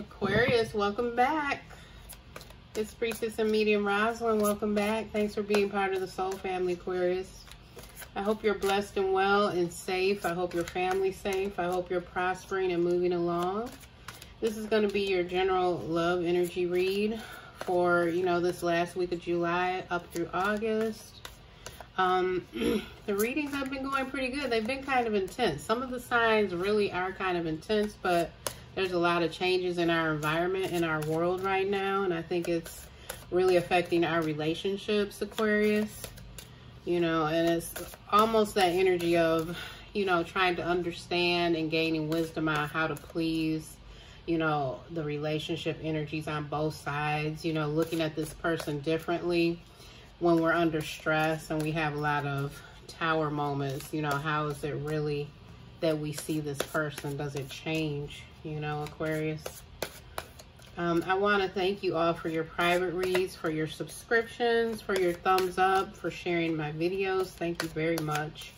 Aquarius, welcome back. It's Priestess and Medium Rosalind. Welcome back. Thanks for being part of the Soul Family, Aquarius. I hope you're blessed and well and safe. I hope your family's safe. I hope you're prospering and moving along. This is going to be your general love energy read for, you know, this last week of July up through August. Um, the readings have been going pretty good. They've been kind of intense. Some of the signs really are kind of intense, but there's a lot of changes in our environment, in our world right now, and I think it's really affecting our relationships, Aquarius. You know, and it's almost that energy of, you know, trying to understand and gaining wisdom on how to please, you know, the relationship energies on both sides, you know, looking at this person differently when we're under stress and we have a lot of tower moments, you know, how is it really that we see this person? Does it change, you know, Aquarius? Um, I want to thank you all for your private reads, for your subscriptions, for your thumbs up, for sharing my videos. Thank you very much.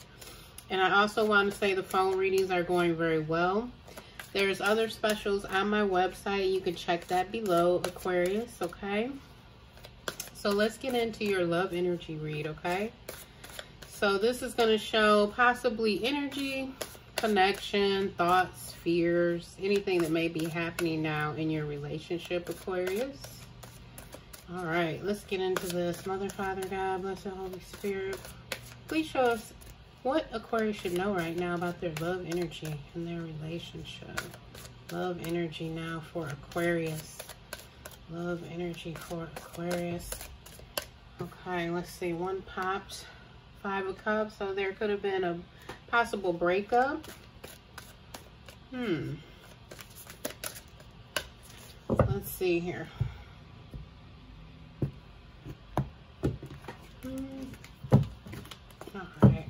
And I also want to say the phone readings are going very well. There's other specials on my website. You can check that below, Aquarius, okay? So let's get into your love energy read, okay? So this is going to show possibly energy, connection, thoughts, fears, anything that may be happening now in your relationship, Aquarius. All right, let's get into this. Mother, Father, God, bless the Holy Spirit. Please show us what Aquarius should know right now about their love energy and their relationship. Love energy now for Aquarius. Love energy for Aquarius. Okay, let's see. One popped, five of cups. So there could have been a possible breakup. Hmm. Let's see here. Hmm. All right.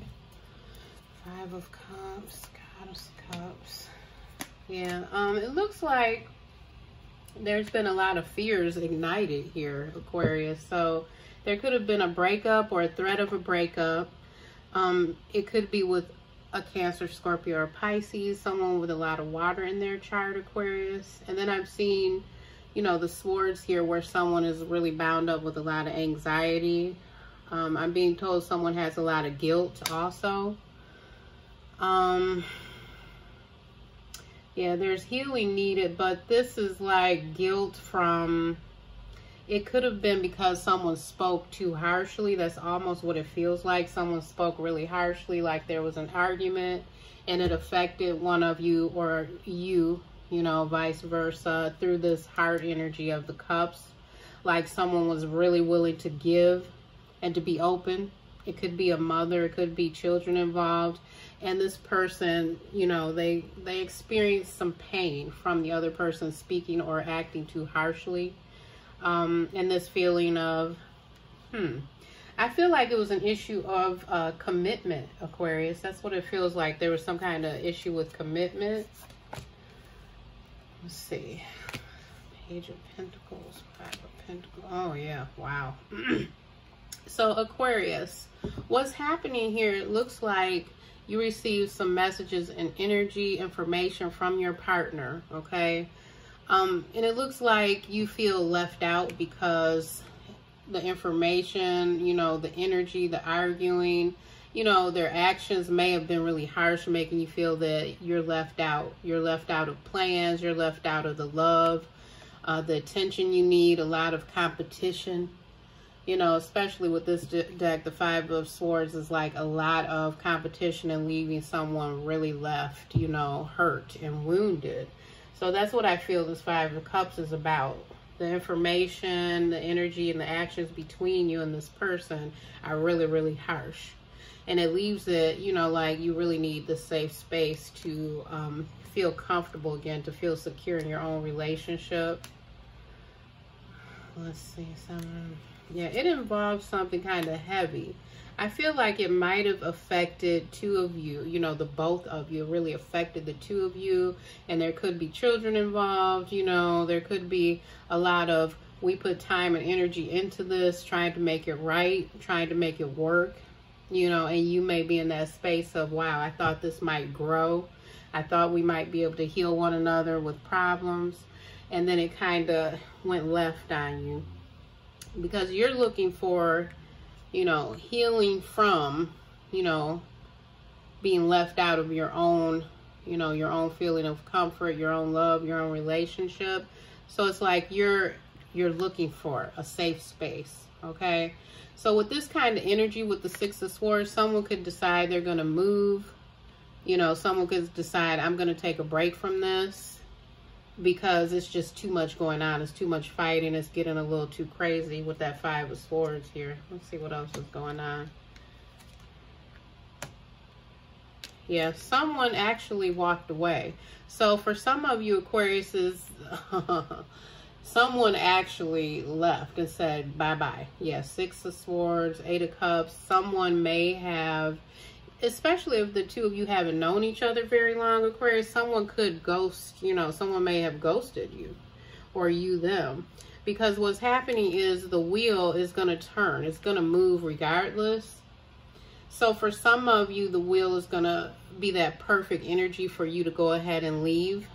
Five of cups, goddess cups. Yeah, um, it looks like there's been a lot of fears ignited here, Aquarius. So there could have been a breakup or a threat of a breakup. Um, it could be with a Cancer, Scorpio, or Pisces, someone with a lot of water in their chart, Aquarius. And then I've seen, you know, the swords here where someone is really bound up with a lot of anxiety. Um, I'm being told someone has a lot of guilt also. Um, yeah, there's healing needed, but this is like guilt from it could have been because someone spoke too harshly. That's almost what it feels like. Someone spoke really harshly, like there was an argument and it affected one of you or you, you know, vice versa, through this heart energy of the cups. Like someone was really willing to give and to be open. It could be a mother, it could be children involved. And this person, you know, they they experienced some pain from the other person speaking or acting too harshly um, and this feeling of, hmm, I feel like it was an issue of uh, commitment, Aquarius. That's what it feels like. There was some kind of issue with commitment. Let's see. Page of Pentacles, Five of Pentacles. Oh, yeah. Wow. so, Aquarius, what's happening here, it looks like you received some messages and energy information from your partner, okay? Um, and it looks like you feel left out because the information, you know, the energy, the arguing, you know, their actions may have been really harsh, making you feel that you're left out. You're left out of plans, you're left out of the love, uh, the attention you need, a lot of competition. You know, especially with this deck, the Five of Swords is like a lot of competition and leaving someone really left, you know, hurt and wounded. So that's what I feel this Five of Cups is about. The information, the energy, and the actions between you and this person are really, really harsh. And it leaves it, you know, like you really need the safe space to um, feel comfortable again, to feel secure in your own relationship. Let's see, some, yeah, it involves something kind of heavy. I feel like it might have affected two of you, you know, the both of you really affected the two of you. And there could be children involved, you know, there could be a lot of, we put time and energy into this, trying to make it right, trying to make it work, you know, and you may be in that space of, wow, I thought this might grow. I thought we might be able to heal one another with problems. And then it kind of went left on you because you're looking for, you know, healing from, you know, being left out of your own, you know, your own feeling of comfort, your own love, your own relationship. So it's like you're you're looking for a safe space, okay? So with this kind of energy with the 6 of swords, someone could decide they're going to move. You know, someone could decide I'm going to take a break from this because it's just too much going on. It's too much fighting. It's getting a little too crazy with that five of swords here. Let's see what else is going on. Yeah, someone actually walked away. So for some of you Aquariuses, someone actually left and said bye-bye. Yeah, six of swords, eight of cups. Someone may have especially if the two of you haven't known each other very long, Aquarius, someone could ghost, you know, someone may have ghosted you or you them. Because what's happening is the wheel is going to turn. It's going to move regardless. So for some of you, the wheel is going to be that perfect energy for you to go ahead and leave.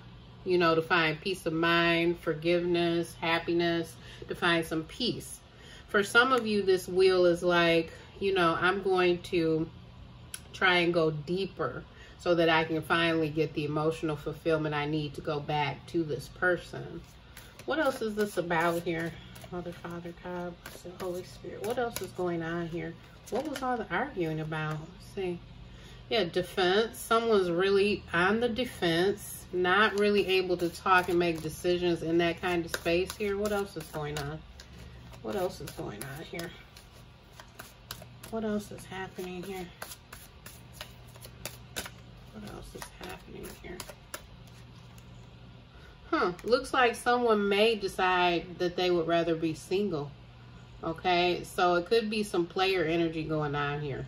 You know, to find peace of mind, forgiveness, happiness, to find some peace. For some of you, this wheel is like, you know, I'm going to try and go deeper so that I can finally get the emotional fulfillment I need to go back to this person. What else is this about here? Mother, Father, God, Holy Spirit. What else is going on here? What was all the arguing about? Let's see. Yeah, defense. Someone's really on the defense, not really able to talk and make decisions in that kind of space here. What else is going on? What else is going on here? What else is happening here? What else is happening here? Huh. Looks like someone may decide that they would rather be single. Okay. So it could be some player energy going on here.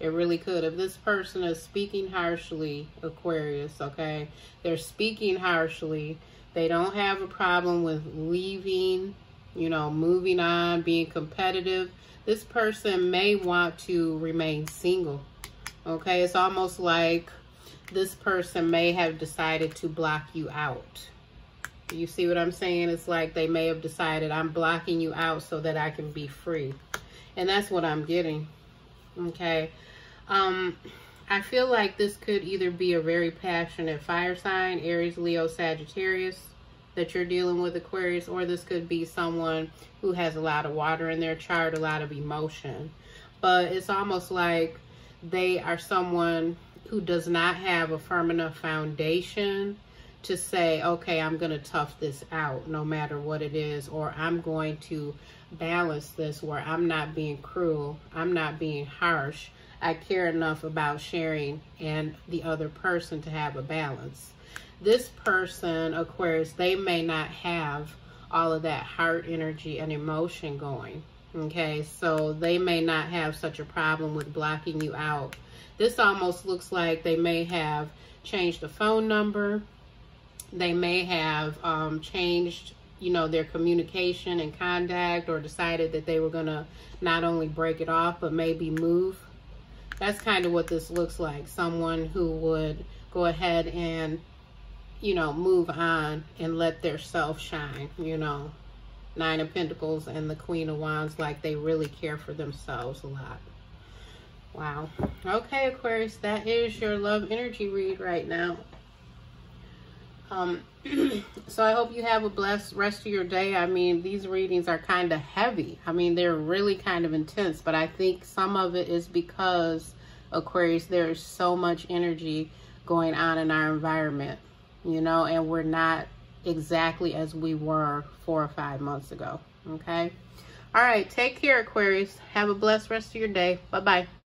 It really could. If this person is speaking harshly, Aquarius, okay, they're speaking harshly. They don't have a problem with leaving, you know, moving on, being competitive. This person may want to remain single. Okay, it's almost like this person may have decided to block you out. You see what I'm saying? It's like they may have decided I'm blocking you out so that I can be free. And that's what I'm getting. Okay. Um, I feel like this could either be a very passionate fire sign, Aries, Leo, Sagittarius, that you're dealing with Aquarius, or this could be someone who has a lot of water in their chart, a lot of emotion. But it's almost like they are someone who does not have a firm enough foundation to say, okay, I'm going to tough this out no matter what it is, or I'm going to balance this where I'm not being cruel, I'm not being harsh. I care enough about sharing and the other person to have a balance. This person, Aquarius, they may not have all of that heart energy and emotion going. Okay, so they may not have such a problem with blocking you out this almost looks like they may have changed the phone number. They may have um, changed, you know, their communication and contact or decided that they were going to not only break it off, but maybe move. That's kind of what this looks like. Someone who would go ahead and, you know, move on and let their self shine, you know. Nine of Pentacles and the Queen of Wands, like they really care for themselves a lot. Wow. Okay, Aquarius, that is your love energy read right now. Um, so I hope you have a blessed rest of your day. I mean, these readings are kind of heavy. I mean, they're really kind of intense, but I think some of it is because, Aquarius, there is so much energy going on in our environment, you know, and we're not exactly as we were four or five months ago, okay? All right, take care, Aquarius. Have a blessed rest of your day. Bye-bye.